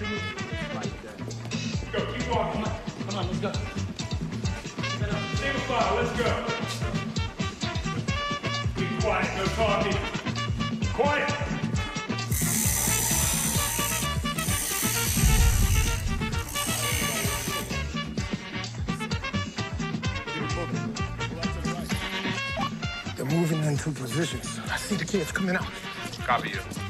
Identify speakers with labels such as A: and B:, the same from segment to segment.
A: Go, keep walking.
B: Come on, let's go.
A: Single file, let's go. Be quiet, no talking. Quiet.
C: They're moving into positions. I see the kids coming out.
D: Copy you.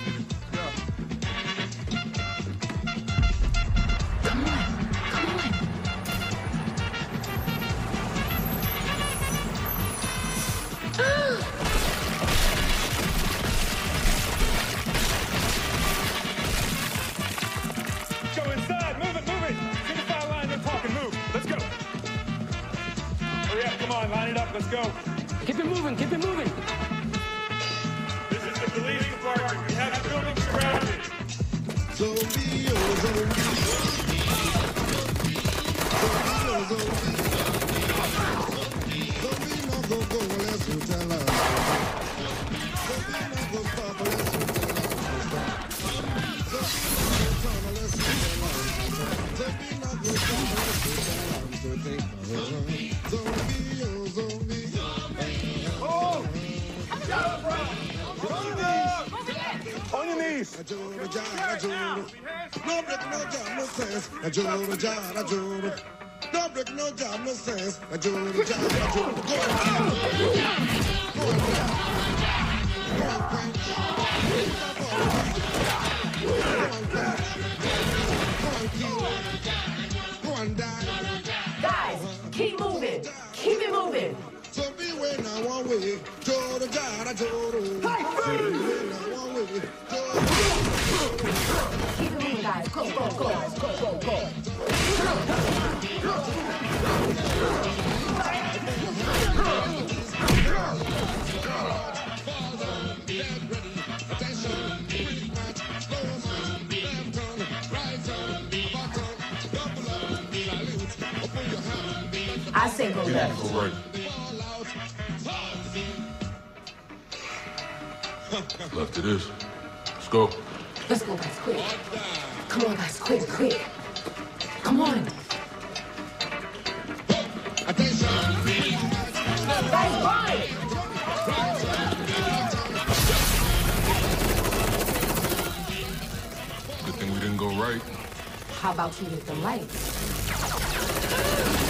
D: Hurry up.
A: Come on. Line it up. Let's go.
B: Keep it moving, keep it moving.
A: This is the police department. We have the building surrounded. On your knees.
E: No break no job, no sense. I joro job, I. No break no job, no sense. I joro job, I
F: keep moving. Keep it moving.
E: So be when I want way. Joro job, I joro. Hey, I
F: say go left.
D: Go right. Left it is. Let's go.
F: Let's go, guys, quick. Come on, guys, quick, quick. Come on. Guys, run!
D: Good thing we didn't go right.
F: How about you hit the lights?